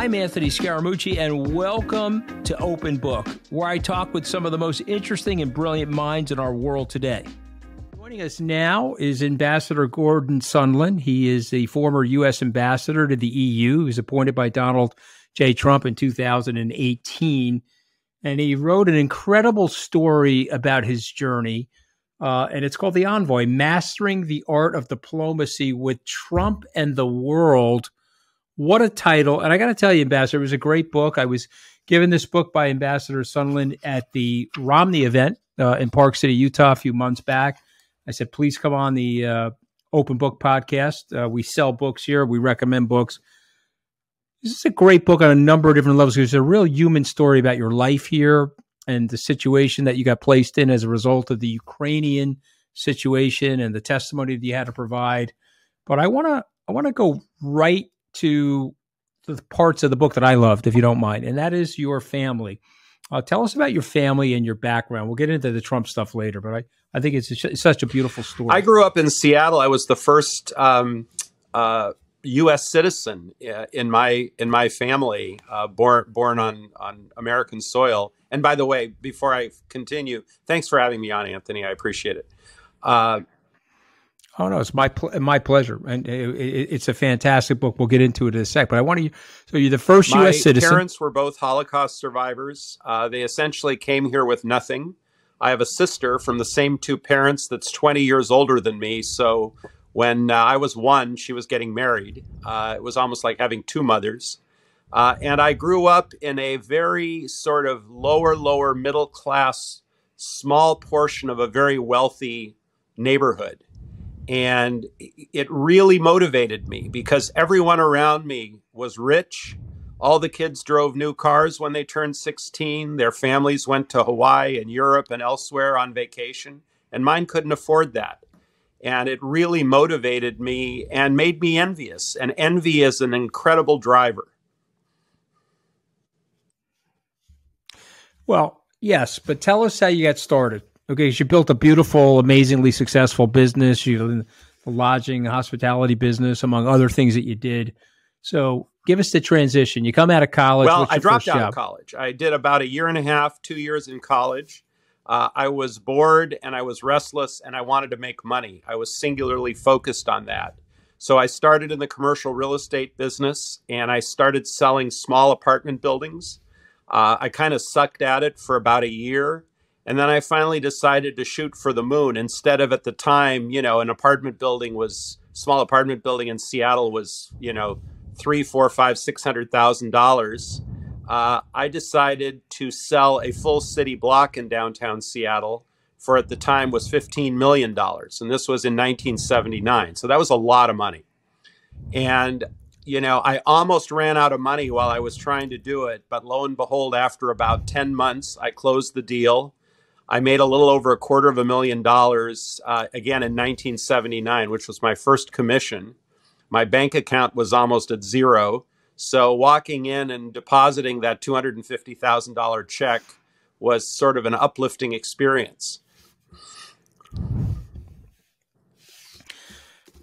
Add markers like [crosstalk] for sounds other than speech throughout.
I'm Anthony Scaramucci, and welcome to Open Book, where I talk with some of the most interesting and brilliant minds in our world today. Joining us now is Ambassador Gordon Sondland. He is the former U.S. ambassador to the EU. He was appointed by Donald J. Trump in 2018. And he wrote an incredible story about his journey. Uh, and it's called The Envoy Mastering the Art of Diplomacy with Trump and the World. What a title. And I got to tell you, Ambassador, it was a great book. I was given this book by Ambassador Sondland at the Romney event uh, in Park City, Utah, a few months back. I said, please come on the uh, Open Book podcast. Uh, we sell books here, we recommend books. This is a great book on a number of different levels. There's a real human story about your life here and the situation that you got placed in as a result of the Ukrainian situation and the testimony that you had to provide. But I want to I want to go right to the parts of the book that I loved, if you don't mind, and that is your family. Uh, tell us about your family and your background. We'll get into the Trump stuff later, but I, I think it's, a, it's such a beautiful story. I grew up in Seattle. I was the first um, uh, U.S. citizen uh, in my in my family, uh, born born on on American soil. And by the way, before I continue, thanks for having me on, Anthony. I appreciate it. Uh, Oh no, it's my pl- my pleasure, and it, it, it's a fantastic book. We'll get into it in a sec. But I want to. So you're the first my U.S. citizen. My parents were both Holocaust survivors. Uh, they essentially came here with nothing. I have a sister from the same two parents that's 20 years older than me. So when uh, I was one, she was getting married. Uh, it was almost like having two mothers. Uh, and I grew up in a very sort of lower, lower middle class, small portion of a very wealthy neighborhood. And it really motivated me because everyone around me was rich. All the kids drove new cars when they turned 16. Their families went to Hawaii and Europe and elsewhere on vacation. And mine couldn't afford that. And it really motivated me and made me envious. And envy is an incredible driver. Well, yes, but tell us how you got started. Okay, you built a beautiful, amazingly successful business. You in the lodging, hospitality business, among other things that you did. So, give us the transition. You come out of college. Well, I dropped out job? of college. I did about a year and a half, two years in college. Uh, I was bored and I was restless and I wanted to make money. I was singularly focused on that. So I started in the commercial real estate business and I started selling small apartment buildings. Uh, I kind of sucked at it for about a year and then I finally decided to shoot for the moon instead of at the time, you know, an apartment building was small apartment building in Seattle was, you know, three, four, five, six hundred thousand dollars. Uh, I decided to sell a full city block in downtown Seattle for at the time was $15 million. And this was in 1979. So that was a lot of money. And, you know, I almost ran out of money while I was trying to do it. But lo and behold, after about 10 months, I closed the deal. I made a little over a quarter of a million dollars uh, again in 1979, which was my first commission. My bank account was almost at zero. So walking in and depositing that $250,000 check was sort of an uplifting experience.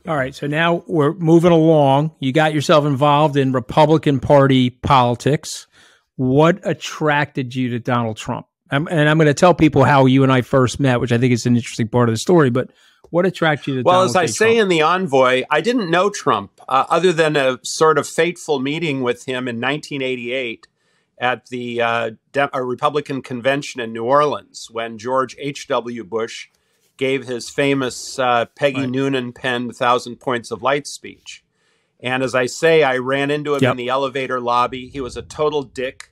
All right, so now we're moving along. You got yourself involved in Republican Party politics. What attracted you to Donald Trump? I'm, and I'm going to tell people how you and I first met, which I think is an interesting part of the story. But what attracted you to well, Donald as I say Trump? in the envoy, I didn't know Trump uh, other than a sort of fateful meeting with him in 1988 at the uh, De- Republican convention in New Orleans when George H.W. Bush gave his famous uh, Peggy right. Noonan penned Thousand Points of Light speech. And as I say, I ran into him yep. in the elevator lobby. He was a total dick.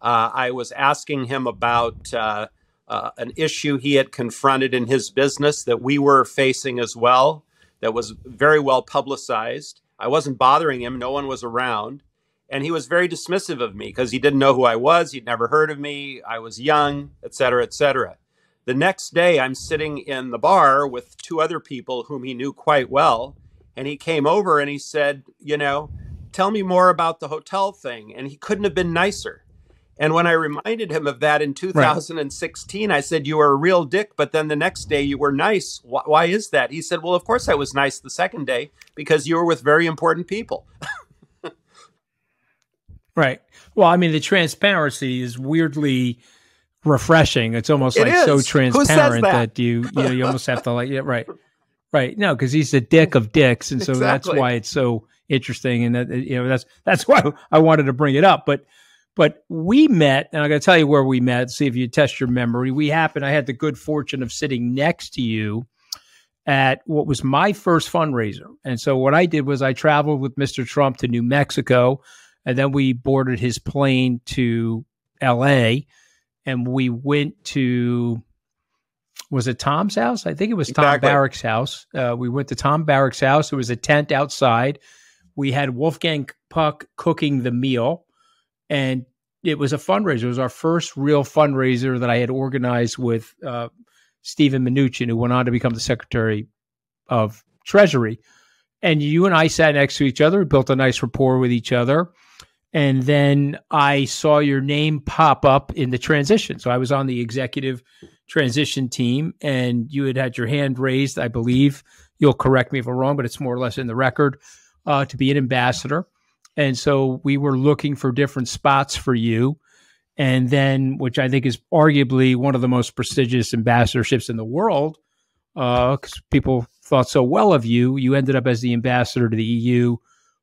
Uh, I was asking him about uh, uh, an issue he had confronted in his business that we were facing as well, that was very well publicized. I wasn't bothering him, no one was around. And he was very dismissive of me because he didn't know who I was, he'd never heard of me, I was young, et cetera, et cetera. The next day, I'm sitting in the bar with two other people whom he knew quite well. And he came over and he said, You know, tell me more about the hotel thing. And he couldn't have been nicer. And when I reminded him of that in 2016, right. I said, You were a real dick, but then the next day you were nice. Why, why, is that? He said, Well, of course I was nice the second day because you were with very important people. [laughs] Right. Well, I mean, the transparency is weirdly refreshing. It's almost It like is. so transparent that? that? you you know you almost have to like yeah right [laughs] right no because he's the dick of dicks and so that's why it's so interesting and that you know that's that's [laughs] why I wanted to bring it up but but we met and I'm going to tell you where we met see if you test your memory we happened I had the good fortune of sitting next to you at what was my first fundraiser and so what I did was I traveled with Mr. Trump to New Mexico and then we boarded his plane to LA and we went to was it Tom's house? I think it was Tom Exactly. Barrack's house. Uh, we went to Tom Barrack's house. There was a tent outside. We had Wolfgang Puck cooking the meal, and it was a fundraiser. It was our first real fundraiser that I had organized with uh, Steven Mnuchin, who went on to become the Secretary of Treasury. And you and I sat next to each other, built a nice rapport with each other and then I saw your name pop up in the transition. So I was on the executive transition team, and you had had your hand raised. I believe you'll correct me if I'm wrong, but it's more or less in the record uh, to be an ambassador. And so we were looking for different spots for you. And then, which I think is arguably one of the most prestigious ambassadorships in the world, because people thought so well of you, you ended up as the ambassador to the EU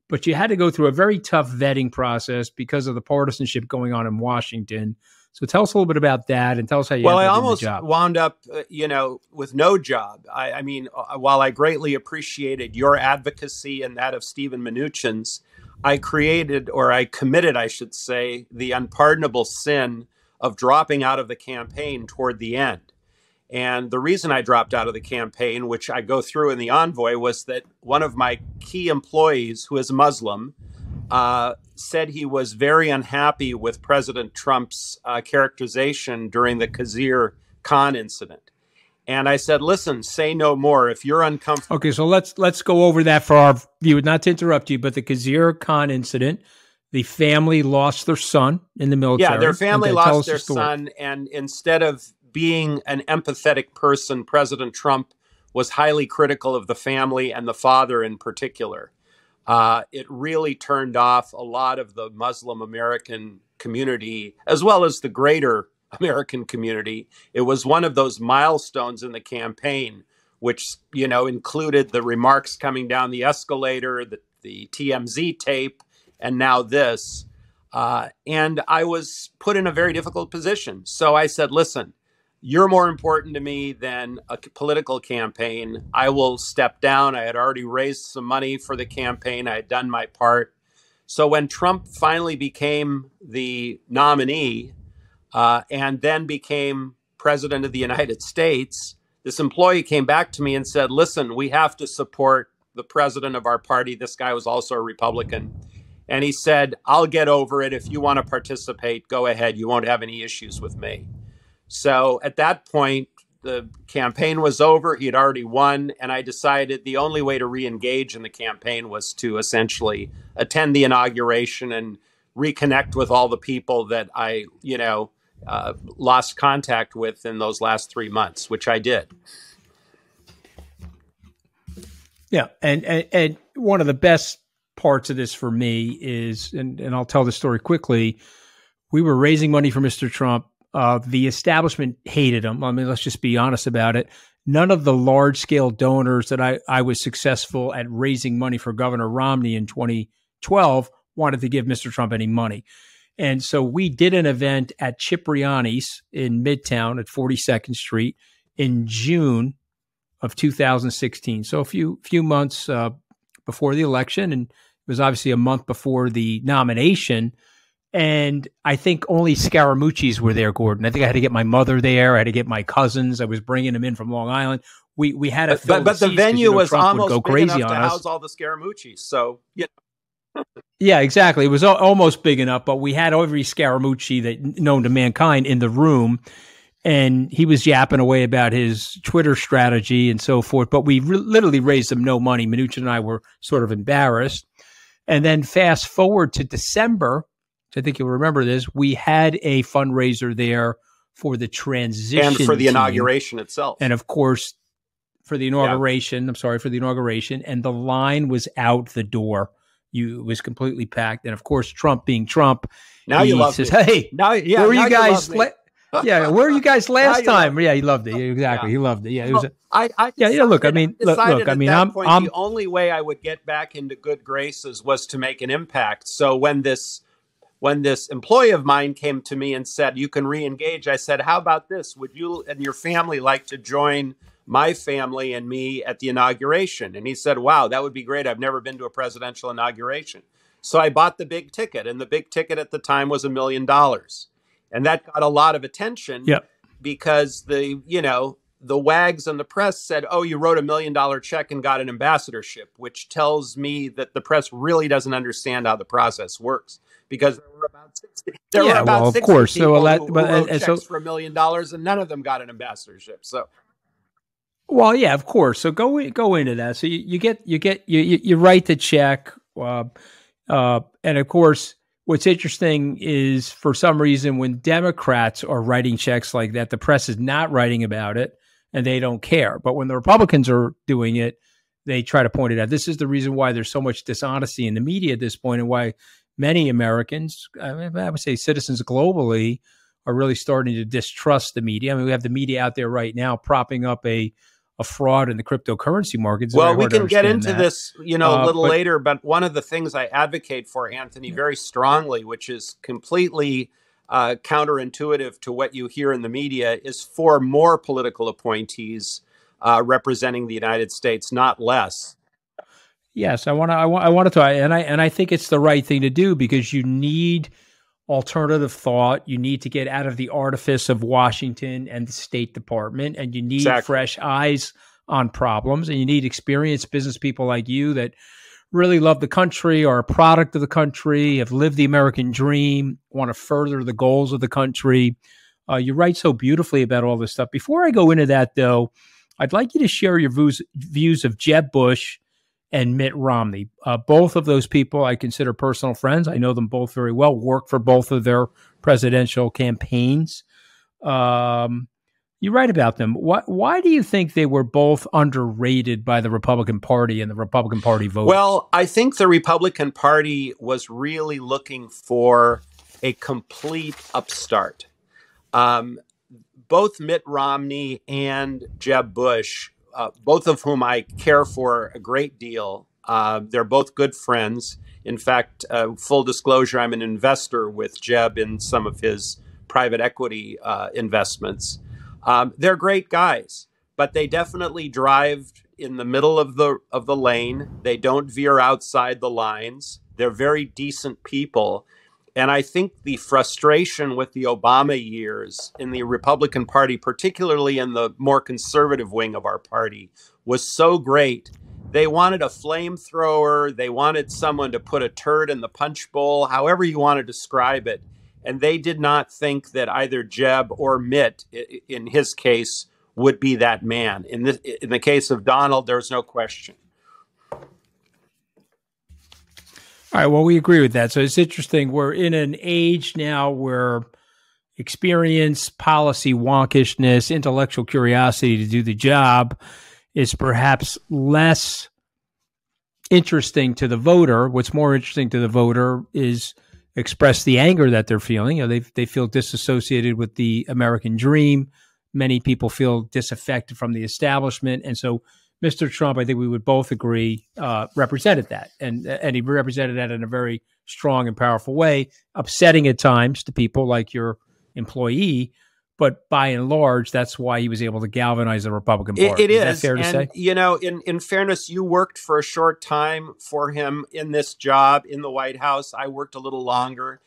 but you had to go through a very tough vetting process because of the partisanship going on in Washington. So tell us a little bit about that, and tell us how you. well, I ended up in the almost wound up, uh, you know, with no job. I, I mean, uh, while I greatly appreciated your advocacy and that of Steven Mnuchin's, I created, or I committed, I should say, the unpardonable sin of dropping out of the campaign toward the end. And the reason I dropped out of the campaign, which I go through in the envoy, was that one of my key employees, who is Muslim, uh, said he was very unhappy with President Trump's uh, characterization during the Khizr Khan incident. And I said, listen, say no more. If you're uncomfortable, Okay, so let's let's go over that for our view. Not to interrupt you, but the Khizr Khan incident, the family lost their son in the military. yeah, their family Okay, tell us lost the their son. And instead of being an empathetic person, President Trump was highly critical of the family and the father in particular. Uh, it really turned off a lot of the Muslim American community, as well as the greater American community. It was one of those milestones in the campaign, which you know included the remarks coming down the escalator, the, the TMZ tape, and now this. Uh, and I was put in a very difficult position. So I said, "Listen, you're more important to me than a political campaign. I will step down. I had already raised some money for the campaign. I had done my part. So when Trump finally became the nominee uh, and then became president of the United States, this employee came back to me and said, Listen, we have to support the president of our party. This guy was also a Republican. And he said, I'll get over it. If you want to participate, go ahead. You won't have any issues with me. So at that point, the campaign was over. He had already won. And I decided the only way to re engage in the campaign was to essentially attend the inauguration and reconnect with all the people that I, you know, uh, lost contact with in those last three months, which I did. Yeah, and, and and one of the best parts of this for me is, and and I'll tell the story quickly. We were raising money for Mr. Trump. Uh, the establishment hated him. I mean, let's just be honest about it. None of the large scale donors that I, I was successful at raising money for Governor Romney in 2012 wanted to give Mr. Trump any money. And so we did an event at Cipriani's in Midtown at 42nd Street in June of 2016. So a few few months uh, before the election, and it was obviously a month before the nomination. And I think only Scaramucci's were there, Gordon. I think I had to get my mother there. I had to get my cousins. I was bringing them in from Long Island. We we had a But, but, but the venue you know, was Trump almost go big crazy enough to us. house all the Scaramucci's. So, yeah. Yeah, exactly. It was al- almost big enough, but we had every Scaramucci that known to mankind in the room, and he was yapping away about his Twitter strategy and so forth. But we re- literally raised him no money. Mnuchin and I were sort of embarrassed. And then fast forward to December, I think you'll remember this, we had a fundraiser there for the transition and for the team. inauguration itself. And of course, for the inauguration, I'm sorry, for the inauguration, and the line was out the door. You it was completely packed, and of course, Trump being Trump, now you love says, me. "Hey, now, yeah, where were now you guys? me. yeah, where were you guys [laughs] last time? Yeah, he loved it. Exactly, Yeah. he loved it. Yeah, it was. Well, I, I Yeah, yeah, look, I decided- mean, look- look, I mean, I'm- point, I'm- the only way I would get back into good graces was to make an impact. So when this when this employee of mine came to me and said, "You can re-engage," I said, "How about this? Would you and your family like to join my family and me at the inauguration?" And he said, "Wow, that would be great. I've never been to a presidential inauguration." So I bought the big ticket, and the big ticket at the time was a million dollars, and that got a lot of attention Yep. because the you know the wags and the press said, "Oh, you wrote a million dollar check and got an ambassadorship," which tells me that the press really doesn't understand how the process works because there were about 60, there Yeah, were about well, of 60 course. So, people well, who, who but- uh, wrote checks so- for a million dollars, and none of them got an ambassadorship. So Well, yeah, of course. So go go into that. So you, you get you get you you, write the check, uh, uh, and of course, what's interesting is for some reason when Democrats are writing checks like that, the press is not writing about it, and they don't care. But when the Republicans are doing it, they try to point it out. This is the reason why there's so much dishonesty in the media at this point, and why many Americans, I, mean, I would say citizens globally, are really starting to distrust the media. I mean, we have the media out there right now propping up a a fraud in the cryptocurrency markets. Well, we can get into that. this, you know, a Uh, little but- later. But one of the things I advocate for, Anthony, very strongly, which is completely uh, counterintuitive to what you hear in the media, is for more political appointees uh, representing the United States, not less. Yes, I want to. I want. I want to. And I and I think it's the right thing to do because you need alternative thought. You need to get out of the artifice of Washington and the State Department, and you need Exactly. fresh eyes on problems, and you need experienced business people like you that really love the country, are a product of the country, have lived the American dream, want to further the goals of the country. Uh, you write so beautifully about all this stuff. Before I go into that, though, I'd like you to share your views views of Jeb Bush and Mitt Romney. Uh, both of those people I consider personal friends. I know them both very well. Work for both of their presidential campaigns. Um, you write about them. Why, why do you think they were both underrated by the Republican Party and the Republican Party voters? Well, I think the Republican Party was really looking for a complete upstart. Um, both Mitt Romney and Jeb Bush, uh, both of whom I care for a great deal, uh, they're both good friends. In fact, uh, full disclosure, I'm an investor with Jeb in some of his private equity uh, investments. Um, they're great guys, but they definitely drive in the middle of the of the lane. They don't veer outside the lines. They're very decent people. And I think the frustration with the Obama years in the Republican Party, particularly in the more conservative wing of our party, was so great. They wanted a flamethrower. They wanted someone to put a turd in the punch bowl, however you want to describe it. And they did not think that either Jeb or Mitt, in his case, would be that man. In in the case of Donald, there's no question. All right. Well, we agree with that. So it's interesting. We're in an age now where experience, policy wonkishness, intellectual curiosity to do the job is perhaps less interesting to the voter. What's more interesting to the voter is express the anger that they're feeling. You know, they they feel disassociated with the American dream. Many people feel disaffected from the establishment, and so Mr. Trump, I think we would both agree, uh, represented that, and and he represented that in a very strong and powerful way, upsetting at times to people like your employee. But by and large, that's why he was able to galvanize the Republican It, Party. it is. is. fair to and, say? You know, in, in fairness, you worked for a short time for him in this job in the White House. I worked a little longer.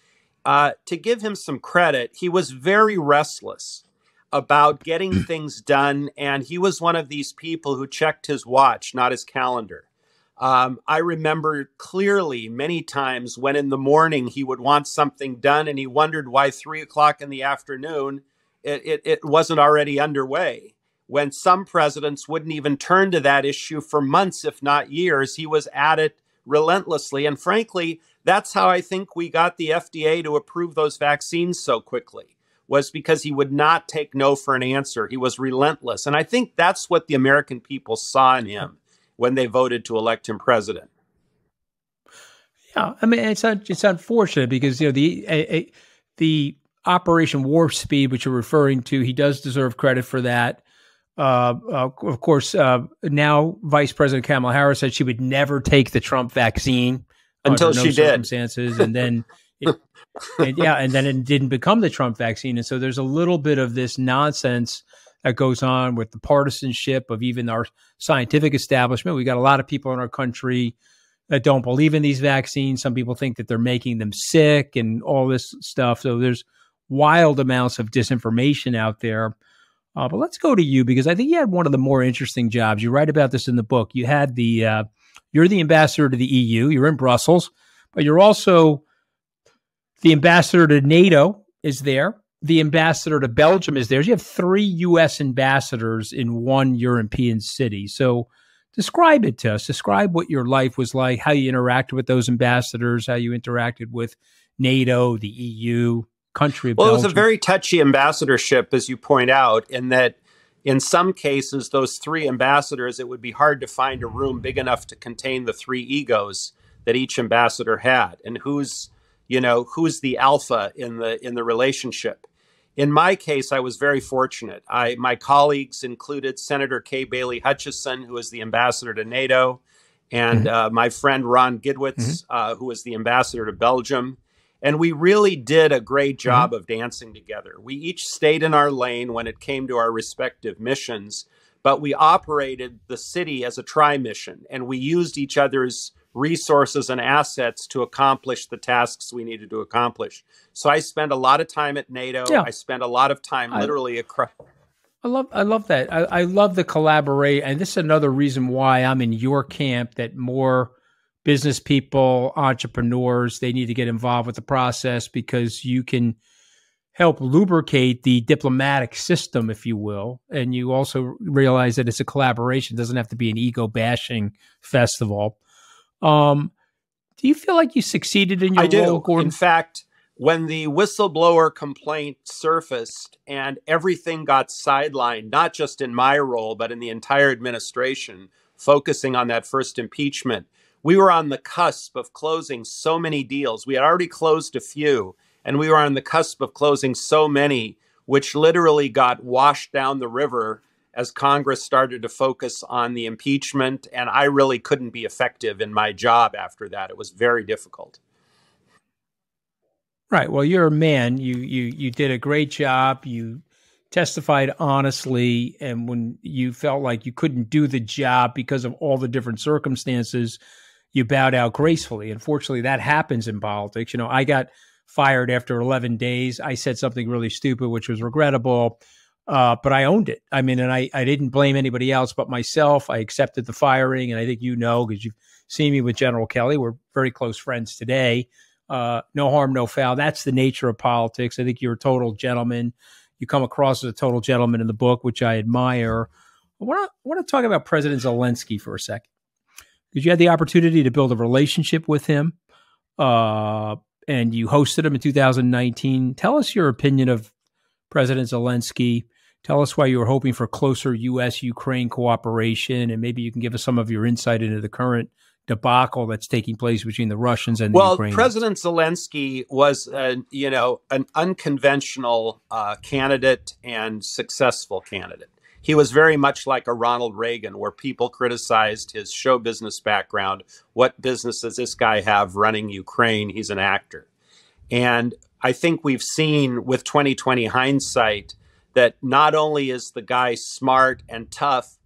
Uh, to give him some credit, he was very restless about getting [clears throat] things done. And he was one of these people who checked his watch, not his calendar. Um, I remember clearly many times when in the morning he would want something done and he wondered why three o'clock in the afternoon it, it, it wasn't already underway when some presidents wouldn't even turn to that issue for months, if not years. He was at it relentlessly. And frankly, that's how I think we got the FDA to approve those vaccines so quickly, was because he would not take no for an answer. He was relentless. And I think that's what the American people saw in him when they voted to elect him president. Yeah, I mean it's it's unfortunate because you know the a, a, the Operation Warp Speed, which you're referring to, he does deserve credit for that. Uh, uh, of course, uh, now Vice President Kamala Harris said she would never take the Trump vaccine until no she circumstances, did, and then. [laughs] And, yeah, and then it didn't become the Trump vaccine, and so there's a little bit of this nonsense that goes on with the partisanship of even our scientific establishment. We got a lot of people in our country that don't believe in these vaccines. Some people think that they're making them sick and all this stuff. So there's wild amounts of disinformation out there. Uh, but let's go to you because I think you had one of the more interesting jobs. You write about this in the book. You had the uh, you're the ambassador to the EU. You're in Brussels, but you're also the ambassador to NATO. Is there? the ambassador to Belgium is there. You have three U.S. ambassadors in one European city. So describe it to us. Describe what your life was like, how you interacted with those ambassadors, how you interacted with NATO, the EU, country well, Belgium. it was a very touchy ambassadorship, as you point out, in that in some cases, those three ambassadors, it would be hard to find a room big enough to contain the three egos that each ambassador had, and who's you know who's the alpha in the in the relationship in my case, I was very fortunate. I, my colleagues included Senator Kay Bailey Hutchison, who is the ambassador to NATO, and mm-hmm. uh, my friend Ron Gidwitz, mm-hmm. uh, who is the ambassador to Belgium. And we really did a great mm-hmm. job mm-hmm. of dancing together. We each stayed in our lane when it came to our respective missions, but we operated the city as a tri mission and we used each other's resources and assets to accomplish the tasks we needed to accomplish. So I spent a lot of time at NATO. Yeah. I spent a lot of time literally across. I love I love that. I, I love the collaborate, and this is another reason why I'm in your camp. That more business people, entrepreneurs, they need to get involved with the process because you can help lubricate the diplomatic system, if you will. And you also realize that it's a collaboration; it doesn't have to be an ego bashing festival. Um, do you feel like you succeeded in your I do. role, Gordon? In fact, when the whistleblower complaint surfaced and everything got sidelined, not just in my role, but in the entire administration, focusing on that first impeachment, we were on the cusp of closing so many deals. We had already closed a few, and we were on the cusp of closing so many, which literally got washed down the river as Congress started to focus on the impeachment, and I really couldn't be effective in my job after that. It was very difficult. Right. Well, you're a man. You you you did a great job. You testified honestly, and when you felt like you couldn't do the job because of all the different circumstances, you bowed out gracefully. Unfortunately, that happens in politics. You know, I got fired after 11 days. I said something really stupid, which was regrettable uh, but I owned it. I mean, and I, I didn't blame anybody else but myself. I accepted the firing, and I think you know because you've seen me with General Kelly. We're very close friends today. Uh, no harm, no foul. That's the nature of politics. I think you're a total gentleman. You come across as a total gentleman in the book, which I admire. I want to talk about President Zelensky for a second because you had the opportunity to build a relationship with him, uh, and you hosted him in 2019. Tell us your opinion of President Zelensky. Tell us why you were hoping for closer U.S. Ukraine cooperation, and maybe you can give us some of your insight into the current debacle that's taking place between the Russians and well, the Ukrainians. President Zelensky was, uh, you know, an unconventional uh, candidate and successful candidate. He was very much like a Ronald Reagan, where people criticized his show business background. What business does this guy have running Ukraine? He's an actor. And I think we've seen with 2020 hindsight that not only is the guy smart and tough,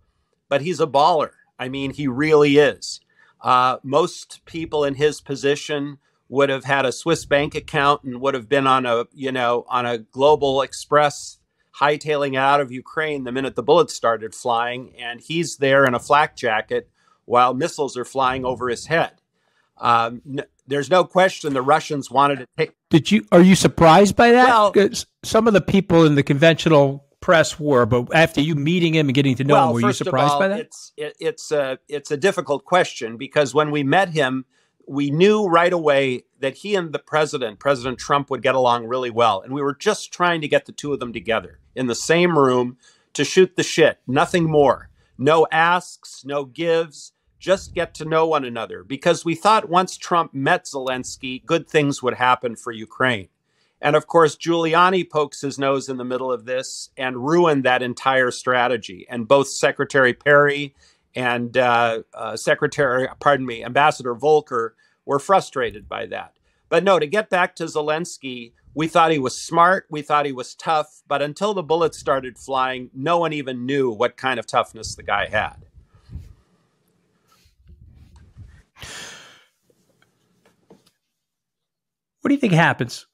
but he's a baller. I mean, he really is. Uh, most people in his position would have had a Swiss bank account and would have been on a, you know, on a global express hightailing out of Ukraine the minute the bullets started flying. And he's there in a flak jacket while missiles are flying over his head. Um, n- there's no question the Russians wanted to take. Did you? Are you surprised by that? Well, some of the people in the conventional press were, but after you meeting him and getting to know well, him, were you surprised all, by that? It's it, it's a it's a difficult question because when we met him, we knew right away that he and the president, President Trump, would get along really well, and we were just trying to get the two of them together in the same room to shoot the shit, nothing more. No asks, no gives just get to know one another because we thought once Trump met Zelensky, good things would happen for Ukraine. And of course, Giuliani pokes his nose in the middle of this and ruined that entire strategy. And both Secretary Perry and uh, uh, Secretary, pardon me, Ambassador Volker were frustrated by that. But no, to get back to Zelensky, we thought he was smart, we thought he was tough, but until the bullets started flying, no one even knew what kind of toughness the guy had. What do you think happens?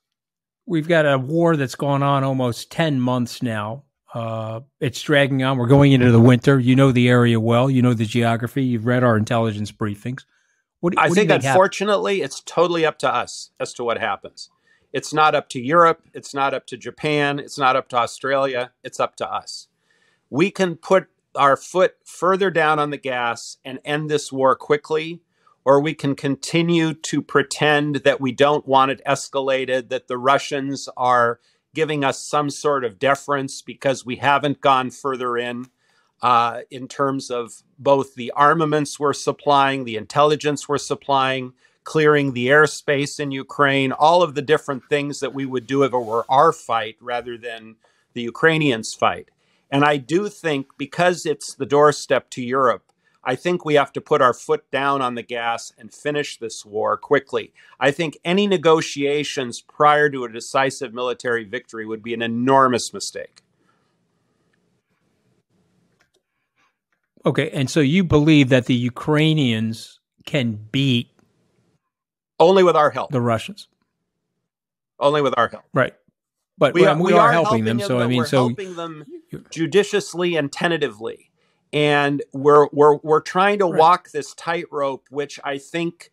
We've got a war that's gone on almost 10 months now. Uh, it's dragging on. We're going into the winter. You know the area well. You know the geography. You've read our intelligence briefings. What, I what think, think unfortunately, happens? it's totally up to us as to what happens. It's not up to Europe. It's not up to Japan. It's not up to Australia. It's up to us. We can put our foot further down on the gas and end this war quickly, or we can continue to pretend that we don't want it escalated, that the Russians are giving us some sort of deference because we haven't gone further in. Uh, in terms of both the armaments we're supplying, the intelligence we're supplying, clearing the airspace in Ukraine, all of the different things that we would do if it were our fight rather than the Ukrainians' fight. And I do think because it's the doorstep to Europe, I think we have to put our foot down on the gas and finish this war quickly. I think any negotiations prior to a decisive military victory would be an enormous mistake. Okay, and so you believe that the Ukrainians can beat only with our help. The Russians. Only with our help. Right. But we, are, we, we are, are, helping, them, them. So I mean, so helping them judiciously and tentatively, and we're we're we're trying to right. walk this tightrope, which I think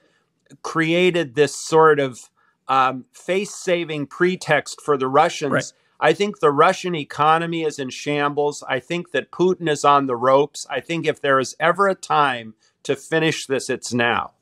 created this sort of um, face-saving pretext for the Russians. Right. I think the Russian economy is in shambles. I think that Putin is on the ropes. I think if there is ever a time to finish this, it's now.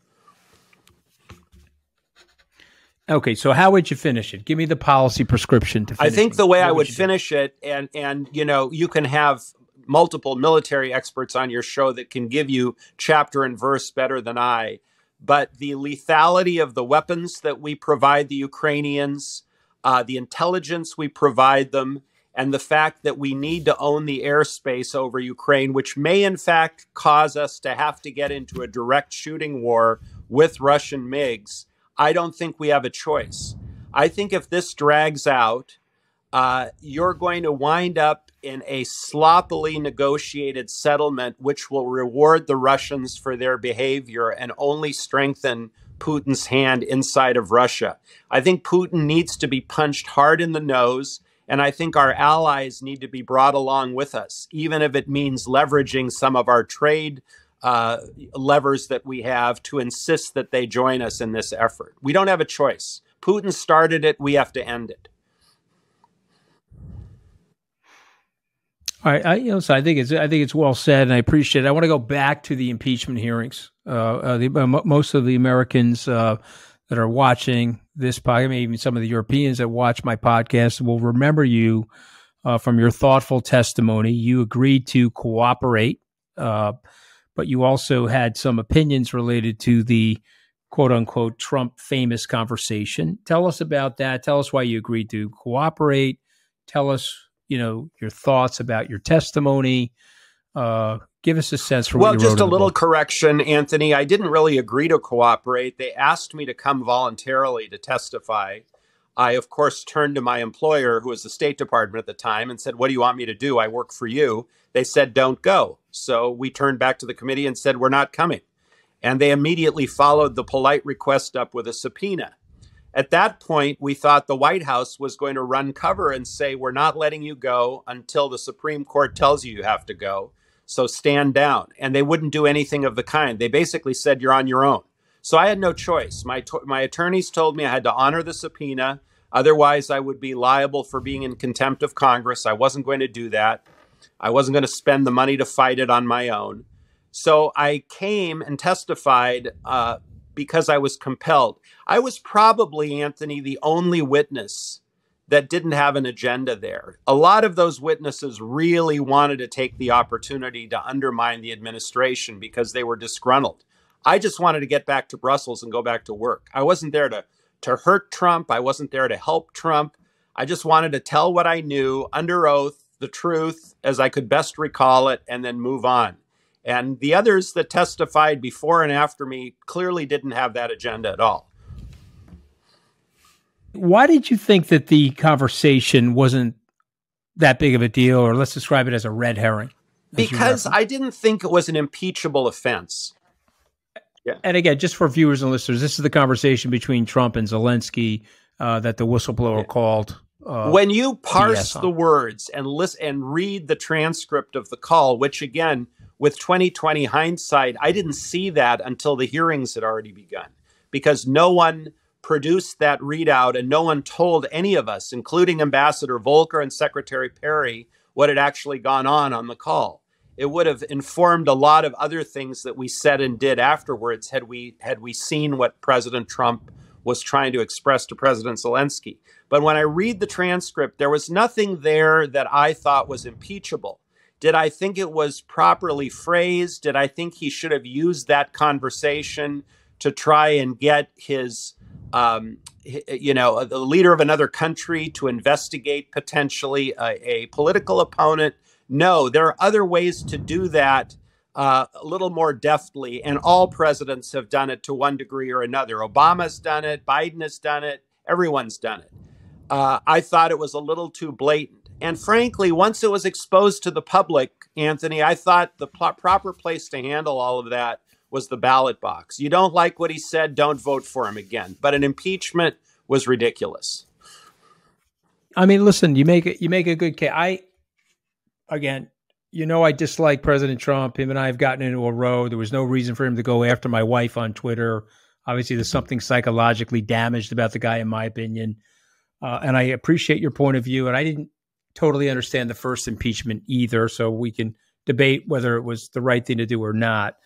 Okay, so how would you finish it? Give me the policy prescription to finish I think it. the way I would, would finish it and and you know, you can have multiple military experts on your show that can give you chapter and verse better than I. But the lethality of the weapons that we provide the Ukrainians, uh, the intelligence we provide them, and the fact that we need to own the airspace over Ukraine, which may in fact cause us to have to get into a direct shooting war with Russian MiGs I don't think we have a choice. I think if this drags out, uh, you're going to wind up in a sloppily negotiated settlement, which will reward the Russians for their behavior and only strengthen Putin's hand inside of Russia. I think Putin needs to be punched hard in the nose. And I think our allies need to be brought along with us, even if it means leveraging some of our trade uh, levers that we have to insist that they join us in this effort. We don't have a choice. Putin started it. We have to end it. All right, I, you know, so I think it's I think it's well said, and I appreciate it. I want to go back to the impeachment hearings. Uh, uh, the, uh, most of the Americans uh, that are watching this podcast, even some of the Europeans that watch my podcast, will remember you uh, from your thoughtful testimony. You agreed to cooperate uh, but you also had some opinions related to the quote unquote Trump famous conversation. Tell us about that. Tell us why you agreed to cooperate. Tell us, you know, your thoughts about your testimony. Uh, give us a sense for well, just a little book. correction, Anthony. I didn't really agree to cooperate. They asked me to come voluntarily to testify. I, of course, turned to my employer, who was the State Department at the time, and said, What do you want me to do? I work for you. They said, Don't go. So we turned back to the committee and said, We're not coming. And they immediately followed the polite request up with a subpoena. At that point, we thought the White House was going to run cover and say, We're not letting you go until the Supreme Court tells you you have to go. So stand down. And they wouldn't do anything of the kind. They basically said, You're on your own. So I had no choice. My, my attorneys told me I had to honor the subpoena. Otherwise, I would be liable for being in contempt of Congress. I wasn't going to do that. I wasn't going to spend the money to fight it on my own. So I came and testified uh, because I was compelled. I was probably, Anthony, the only witness that didn't have an agenda there. A lot of those witnesses really wanted to take the opportunity to undermine the administration because they were disgruntled. I just wanted to get back to Brussels and go back to work. I wasn't there to to hurt Trump. I wasn't there to help Trump. I just wanted to tell what I knew under oath, the truth as I could best recall it, and then move on. And the others that testified before and after me clearly didn't have that agenda at all. Why did you think that the conversation wasn't that big of a deal, or let's describe it as a red herring? Because I didn't think it was an impeachable offense. Yeah. And again, just for viewers and listeners, this is the conversation between Trump and Zelensky uh, that the whistleblower yeah. called. Uh, when you parse the words and listen and read the transcript of the call, which again, with 2020 hindsight, I didn't see that until the hearings had already begun because no one produced that readout and no one told any of us, including Ambassador Volker and Secretary Perry, what had actually gone on on the call. It would have informed a lot of other things that we said and did afterwards had we had we seen what President Trump was trying to express to President Zelensky. But when I read the transcript, there was nothing there that I thought was impeachable. Did I think it was properly phrased? Did I think he should have used that conversation to try and get his um, you know, the leader of another country to investigate potentially a, a, political opponent. No, there are other ways to do that uh, a little more deftly, and all presidents have done it to one degree or another. Obama's done it, Biden has done it, everyone's done it. Uh, I thought it was a little too blatant. And frankly, once it was exposed to the public, Anthony, I thought the pl- proper place to handle all of that was the ballot box. You don't like what he said, don't vote for him again. But an impeachment was ridiculous. I mean, listen, you make it you make a good case. I again, you know I dislike President Trump. Him and I have gotten into a row. There was no reason for him to go after my wife on Twitter. Obviously, there's something psychologically damaged about the guy, in my opinion. Uh, and I appreciate your point of view. And I didn't totally understand the first impeachment either. So we can debate whether it was the right thing to do or not.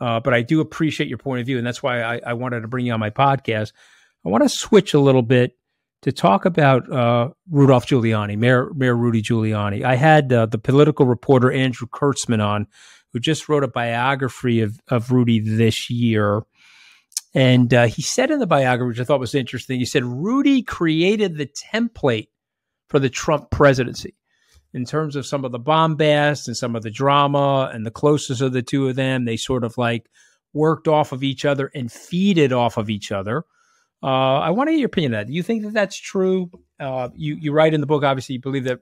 Uh, but I do appreciate your point of view, and that's why I, I, wanted to bring you on my podcast. I want to switch a little bit to talk about uh, Rudolph Giuliani, Mayor, Mayor Rudy Giuliani. I had uh, the political reporter Andrew Kirtzman on, who just wrote a biography of, of Rudy this year. And uh, he said in the biography, which I thought was interesting, he said Rudy created the template for the Trump presidency in terms of some of the bombast and some of the drama and the closeness of the two of them. They sort of like worked off of each other and feeded off of each other. Uh, I want to get your opinion on that. Do you think that that's true? Uh, you you write in the book, obviously, you believe that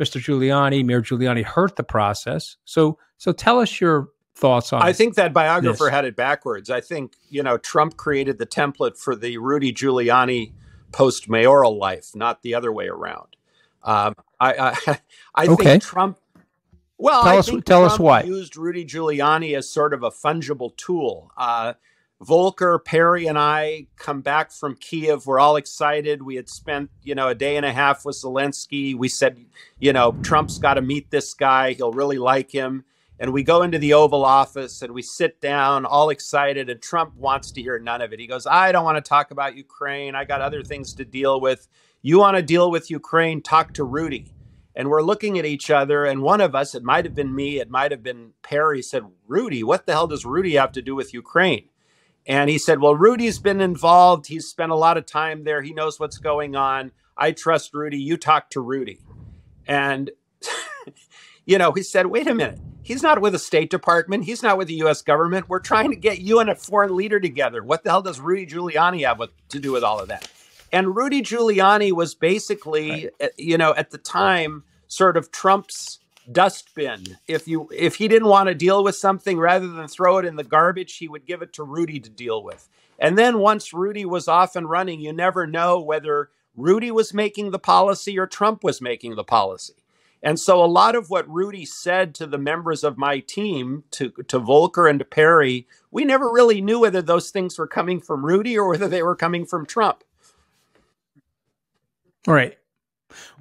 Mr. Giuliani, Mayor Giuliani, hurt the process. So so tell us your thoughts on. I think that biographer this. had it backwards. I think you know Trump created the template for the Rudy Giuliani post mayoral life, not the other way around. Um, I I, [laughs] I okay. think Trump. Well, tell I us tell Trump us why used Rudy Giuliani as sort of a fungible tool. Uh, Volker, Perry, and I come back from Kiev. We're all excited. We had spent, you know, a day and a half with Zelensky. We said, you know, Trump's got to meet this guy. He'll really like him. And we go into the Oval Office and we sit down, all excited. And Trump wants to hear none of it. He goes, I don't want to talk about Ukraine. I got other things to deal with. You want to deal with Ukraine? Talk to Rudy. And we're looking at each other, and one of us, it might have been me, it might have been Perry, said, Rudy, what the hell does Rudy have to do with Ukraine? And he said, Well, Rudy's been involved. He's spent a lot of time there. He knows what's going on. I trust Rudy. You talk to Rudy. And, [laughs] you know, he said, Wait a minute. He's not with the State Department. He's not with the U.S. government. We're trying to get you and a foreign leader together. What the hell does Rudy Giuliani have with, to do with all of that? And Rudy Giuliani was basically, right. Uh, you know, at the time, sort of Trump's dustbin. If you if he didn't want to deal with something, rather than throw it in the garbage, he would give it to Rudy to deal with. And then once Rudy was off and running, you never know whether Rudy was making the policy or Trump was making the policy. And so a lot of what Rudy said to the members of my team, to, to Volker and to Perry, we never really knew whether those things were coming from Rudy or whether they were coming from Trump. Right.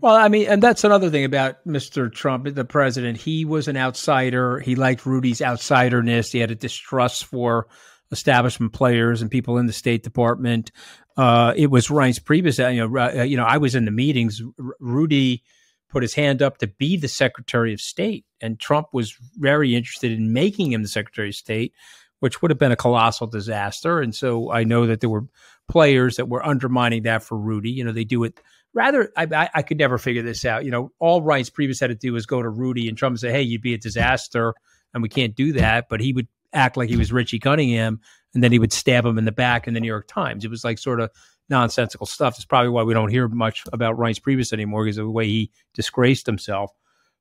Well, I mean, and that's another thing about Mr. Trump, the president. He was an outsider. He liked Rudy's outsiderness. He had a distrust for establishment players and people in the State Department. Uh, it was Priebus. Uh, you know, uh, you know, I was in the meetings. R- Rudy put his hand up to be the Secretary of State, and Trump was very interested in making him the Secretary of State, which would have been a colossal disaster. And so I know that there were players that were undermining that for Rudy. You know, they do it rather. I, I, could never figure this out. You know, all Reince Priebus had to do was go to Rudy and Trump and say, "Hey, you'd be a disaster." And we can't do that, but he would act like he was Richie Cunningham, and then he would stab him in the back in the New York Times. It was like sort of nonsensical stuff. It's probably why we don't hear much about Reince Priebus anymore because of the way he disgraced himself.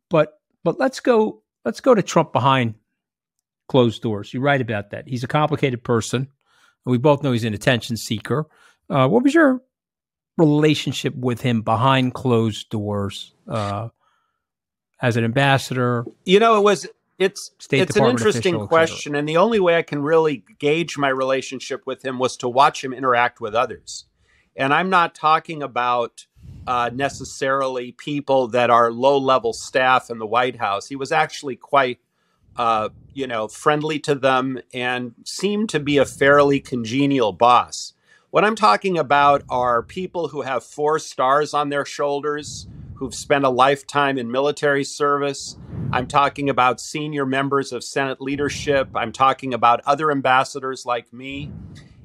But but let's go let's go to Trump behind closed doors. You're right about that. He's a complicated person. And we both know he's an attention seeker. Uh, what was your relationship with him behind closed doors uh, as an ambassador? You know, it was it's State it's Department an interesting official, question, and the only way I can really gauge my relationship with him was to watch him interact with others. And I'm not talking about uh, necessarily people that are low level staff in the White House. He was actually quite, uh, you know, friendly to them and seemed to be a fairly congenial boss. What I'm talking about are people who have four stars on their shoulders, who've spent a lifetime in military service. I'm talking about senior members of Senate leadership. I'm talking about other ambassadors like me.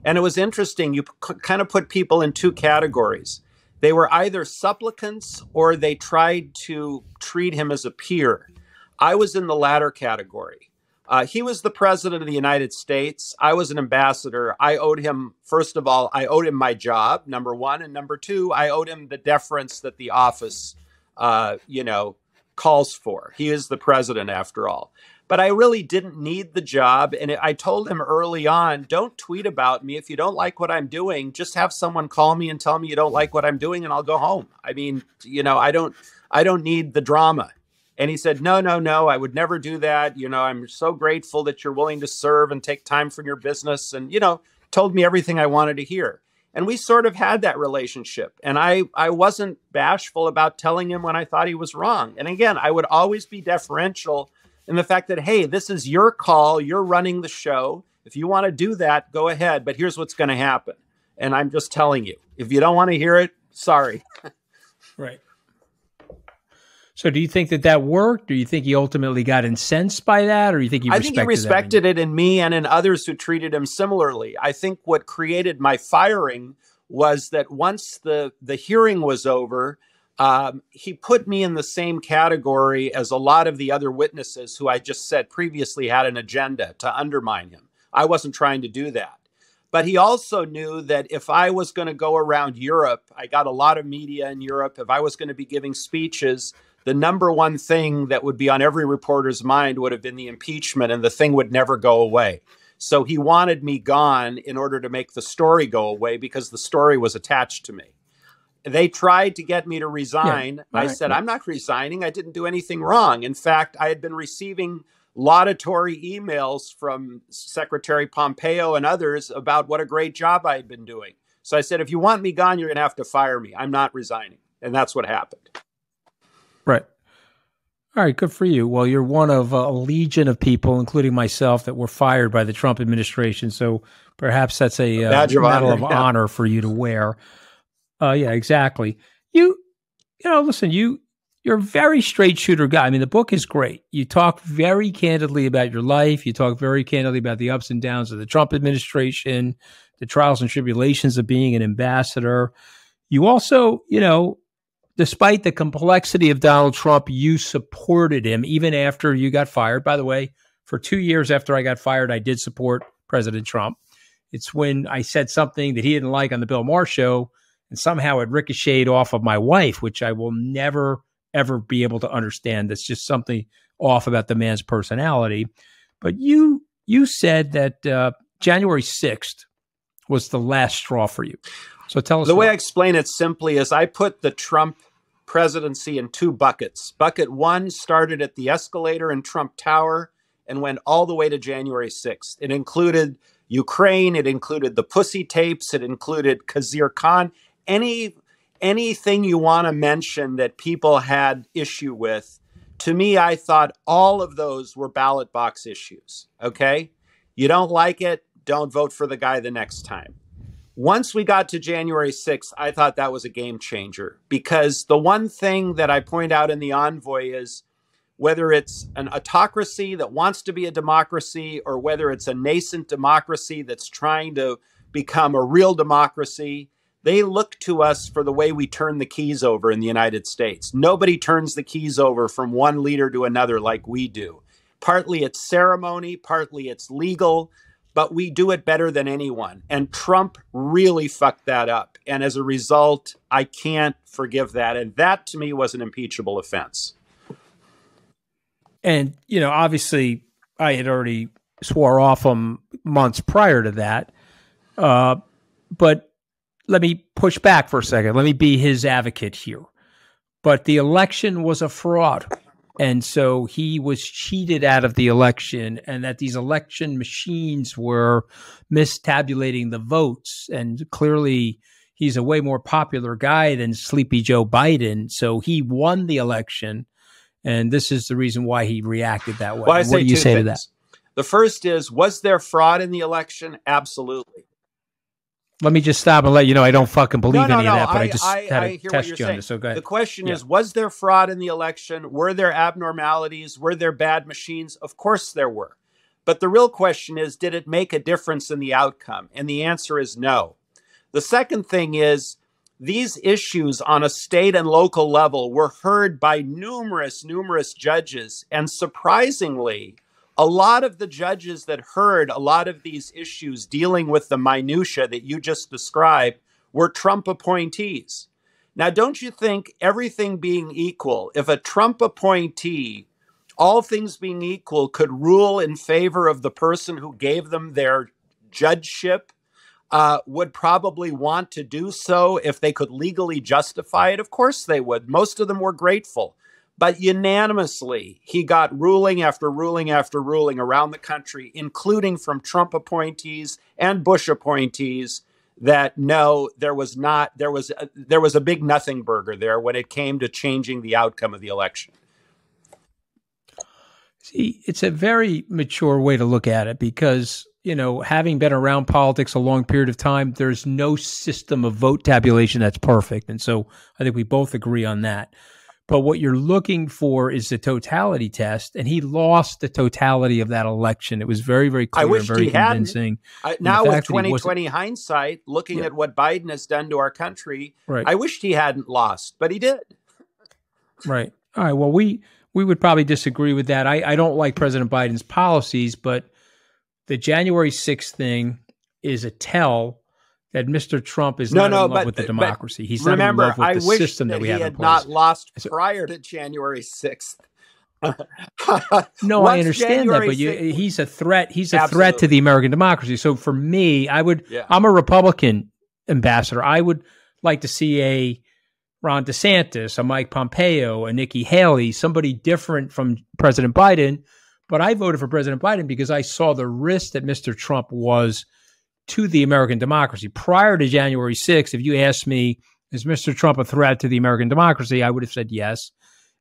And it was interesting, you kind of put people in two categories. They were either supplicants or they tried to treat him as a peer. I was in the latter category. Uh, he was the president of the United States. I was an ambassador. I owed him, first of all, I owed him my job, number one. And number two, I owed him the deference that the office uh, you know, calls for. He is the president after all. But I really didn't need the job. And I told him early on don't tweet about me. If you don't like what I'm doing, just have someone call me and tell me you don't like what I'm doing and I'll go home. I mean, you know, I don't. I don't need the drama. And he said, No, no, no, I would never do that. You know, I'm so grateful that you're willing to serve and take time from your business. And, you know, told me everything I wanted to hear. And we sort of had that relationship. And i i wasn't bashful about telling him when i thought he was wrong. And again i would always be deferential in the fact that hey this is your call. You're running the show. If you want to do that go ahead. But here's what's going to happen. And i'm just telling you if you don't want to hear it sorry. Right so do you think that that worked? Do you think he ultimately got incensed by that, or do you think he? I think he respected it in me and in others who treated him similarly. I think what created my firing was that once the the hearing was over, um, he put me in the same category as a lot of the other witnesses who I just said previously had an agenda to undermine him. I wasn't trying to do that. But he also knew that if I was going to go around Europe, I got a lot of media in Europe. If I was going to be giving speeches, the number one thing that would be on every reporter's mind would have been the impeachment, and the thing would never go away. So he wanted me gone in order to make the story go away because the story was attached to me. They tried to get me to resign. Yeah, I right, said, I'm not resigning. I didn't do anything wrong. In fact, I had been receiving laudatory emails from Secretary Pompeo and others about what a great job I had been doing. So I said, if you want me gone, you're going to have to fire me. I'm not resigning. And that's what happened. Right. All right, good for you. Well, you're one of a legion of people, including myself, that were fired by the Trump administration. So perhaps that's a, a uh, medal honor, of yeah. honor for you to wear. Uh, yeah, exactly. You, you know, listen, you you're a very straight shooter guy. I mean, the book is great. You talk very candidly about your life. You talk very candidly about the ups and downs of the Trump administration, the trials and tribulations of being an ambassador. You also, you know, despite the complexity of Donald Trump, you supported him even after you got fired. By the way, for two years after I got fired, I did support President Trump. It's when I said something that he didn't like on the Bill Maher show, and somehow it ricocheted off of my wife, which I will never, ever be able to understand. That's just something off about the man's personality. But you, you said that uh, January 6th was the last straw for you. So tell us. The way I explain it simply is I put the Trump presidency in two buckets. Bucket one started at the escalator in Trump Tower and went all the way to January 6th. It included Ukraine, it included the pussy tapes, it included Khizr Khan, any anything you want to mention that people had issue with. To me, I thought all of those were ballot box issues. Okay? You don't like it, don't vote for the guy the next time. Once we got to January 6th, I thought that was a game changer because the one thing that I point out in the envoy is whether it's an autocracy that wants to be a democracy or whether it's a nascent democracy that's trying to become a real democracy, they look to us for the way we turn the keys over in the United States. Nobody turns the keys over from one leader to another like we do. Partly it's ceremony, partly it's legal, but we do it better than anyone. And Trump really fucked that up. And as a result, I can't forgive that. And that to me was an impeachable offense. And, you know, obviously, I had already swore off him months prior to that. Uh, but let me push back for a second. Let me be his advocate here. But the election was a fraud. And so he was cheated out of the election, and that these election machines were mistabulating the votes. And clearly, he's a way more popular guy than Sleepy Joe Biden. So he won the election. And this is the reason why he reacted that way. Well, what do you say things. to that? The first is Was there fraud in the election? Absolutely. Let me just stop and let you know I don't fucking believe no, no, any no. of that, but I, I just I, had I to test you saying. on this. So go ahead. The question Yeah. is Was there fraud in the election? Were there abnormalities? Were there bad machines? Of course there were. But the real question is Did it make a difference in the outcome? And the answer is no. The second thing is these issues on a state and local level were heard by numerous, numerous judges. And surprisingly, a lot of the judges that heard a lot of these issues dealing with the minutia that you just described were Trump appointees. Now, don't you think everything being equal, if a Trump appointee, all things being equal, could rule in favor of the person who gave them their judgeship, uh, would probably want to do so if they could legally justify it? Of course they would. Most of them were grateful. But unanimously, he got ruling after ruling after ruling around the country, including from Trump appointees and Bush appointees, that no, there was not there was a, there was a big nothing burger there when it came to changing the outcome of the election. See, it's a very mature way to look at it because, you know, having been around politics a long period of time, there's no system of vote tabulation that's perfect. And so I think we both agree on that. But what you're looking for is the totality test, and he lost the totality of that election. It was very, very clear, I wish and very he hadn't. convincing. I, now with fact that he wasn't- 2020 hindsight, looking Yeah. at what Biden has done to our country, Right. I wished he hadn't lost, but he did. Right. All right. Well, we we would probably disagree with that. I, I don't like President Biden's policies, but the January 6th thing is a tell that Mr. Trump is No, not no, in love but- with the democracy. He's Remember, not in love with I the wish system that, that we he have in had place. not lost So- prior to January 6th. [laughs] No, I understand that, but you, he's a threat. He's a threat to the American democracy. So for me, I would. Yeah. I'm a Republican ambassador. I would like to see a Ron DeSantis, a Mike Pompeo, a Nikki Haley, somebody different from President Biden. But I voted for President Biden because I saw the risk that Mr. Trump was to the American democracy. Prior to January 6th, if you asked me, is Mr. Trump a threat to the American democracy? I would have said yes.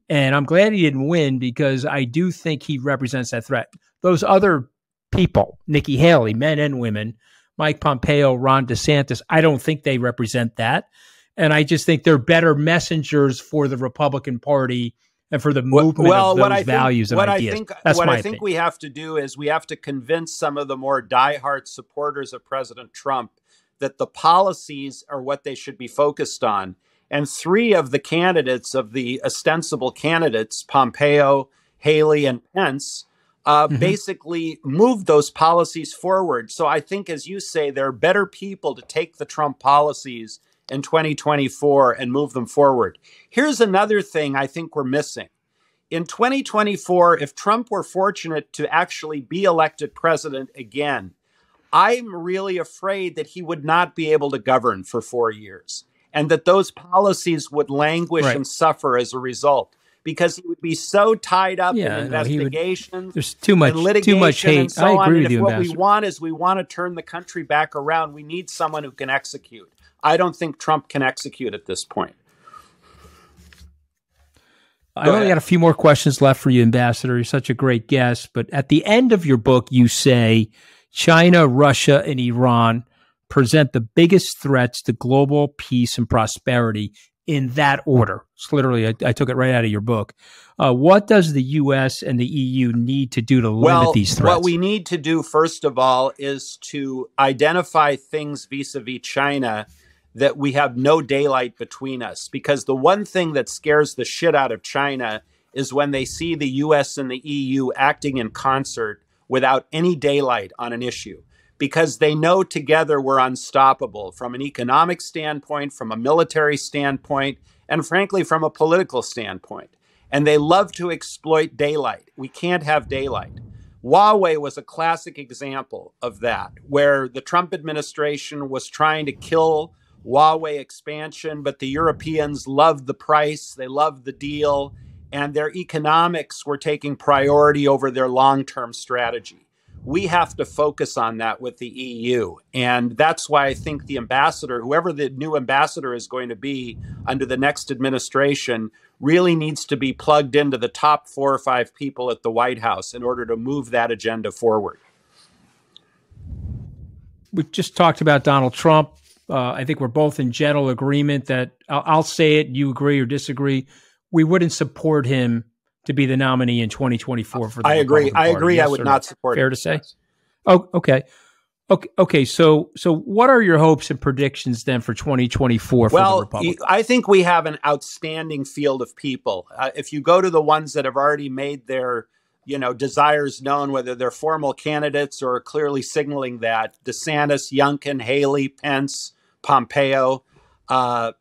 And I'm glad he didn't win because I do think he represents that threat. Those other people, Nikki Haley, men and women, Mike Pompeo, Ron DeSantis, I don't think they represent that. And I just think they're better messengers for the Republican Party and for the movement of those what I values think, and what ideas. I think, That's what I think opinion. we have to do is we have to convince some of the more diehard supporters of President Trump that the policies are what they should be focused on. And three of the candidates of the ostensible candidates, Pompeo, Haley, and Pence, uh, Mhm. basically moved those policies forward. So I think, as you say, there are better people to take the Trump policies in 2024 and move them forward. Here's another thing I think we're missing. In 2024, if Trump were fortunate to actually be elected president again, I'm really afraid that he would not be able to govern for four years and that those policies would languish Right. and suffer as a result because he would be so tied up Yeah, in no, would- investigations There's too much, litigation too much and hate. so I on. agree And with if you, what we want is we want to turn the country back around, we need someone who can execute. I don't think Trump can execute at this point. I only got a few more questions left for you, Ambassador. You're such a great guest. But at the end of your book, you say China, Russia, and Iran present the biggest threats to global peace and prosperity in that order. It's literally, I, I took it right out of your book. Uh, what does the U.S. and the EU need to do to well, limit these threats? What we need to do, first of all, is to identify things vis a vis China that we have no daylight between us. Because the one thing that scares the shit out of China is when they see the US and the EU acting in concert without any daylight on an issue. Because they know together we're unstoppable from an economic standpoint, from a military standpoint, and frankly, from a political standpoint. And they love to exploit daylight. We can't have daylight. Huawei was a classic example of that, where the Trump administration was trying to kill Huawei expansion, but the Europeans loved the price, they loved the deal, and their economics were taking priority over their long term strategy. We have to focus on that with the EU. And that's why I think the ambassador, whoever the new ambassador is going to be under the next administration, really needs to be plugged into the top four or five people at the White House in order to move that agenda forward. We've just talked about Donald Trump. Uh, I think we're both in general agreement that I'll, I'll say it, you agree or disagree we wouldn't support him to be the nominee in 2024 for the I agree. I agree. Yes I would not support Fair him. to say? Oh, okay. Okay, okay. So, so what are your hopes and predictions then for 2024 for well, the Republic? I think we have an outstanding field of people. Uh, if you go to the ones that have already made their, you know, desires known, whether they're formal candidates or clearly signaling that, DeSantis, Youngkin, Haley, Pence, Pompeo, uh,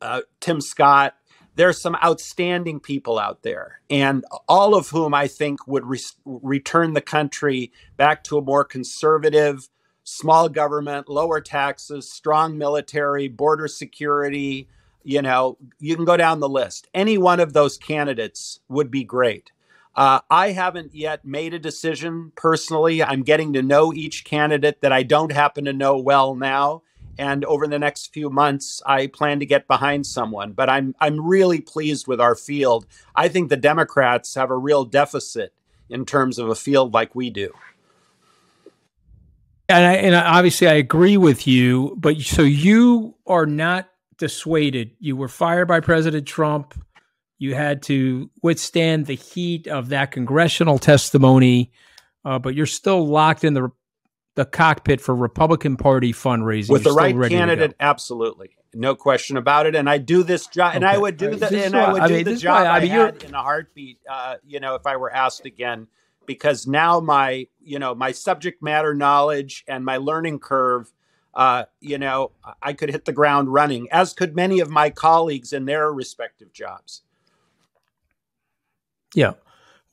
uh, Tim Scott, there's some outstanding people out there, and all of whom I think would re- return the country back to a more conservative, small government, lower taxes, strong military, border security. You know, you can go down the list. Any one of those candidates would be great. Uh, I haven't yet made a decision personally. I'm getting to know each candidate that I don't happen to know well now and over the next few months I plan to get behind someone but I'm I'm really pleased with our field. I think the Democrats have a real deficit in terms of a field like we do. And, I, and obviously I agree with you, but so you are not dissuaded. You were fired by President Trump. You had to withstand the heat of that congressional testimony, uh, but you're still locked in the the cockpit for Republican Party fundraising with the right candidate. Absolutely, no question about it. And I do this job, and I would do that, and I would do mean, the job I, mean, had in a heartbeat. Uh, you know, if I were asked again, because now my you know my subject matter knowledge and my learning curve. Uh, you know, I could hit the ground running, as could many of my colleagues in their respective jobs. Yeah.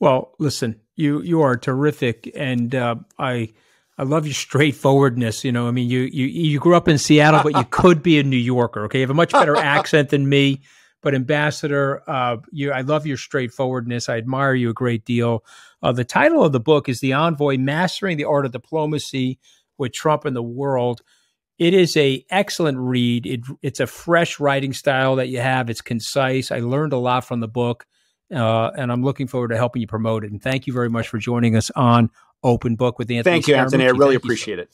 Well, listen, you you are terrific, and uh, I I love your straightforwardness. You know, I mean, you you you grew up in Seattle, but you [laughs] could be a New Yorker. Okay, you have a much better accent than me. But Ambassador, uh, you, I love your straightforwardness. I admire you a great deal. Uh, the title of the book is "The Envoy: Mastering the Art of Diplomacy with Trump and the World." It is a excellent read. It, it's a fresh writing style that you have. It's concise. I learned a lot from the book, uh, and I'm looking forward to helping you promote it. And thank you very much for joining us on open book with Anthony. Thank you, Anthony. I really appreciate it.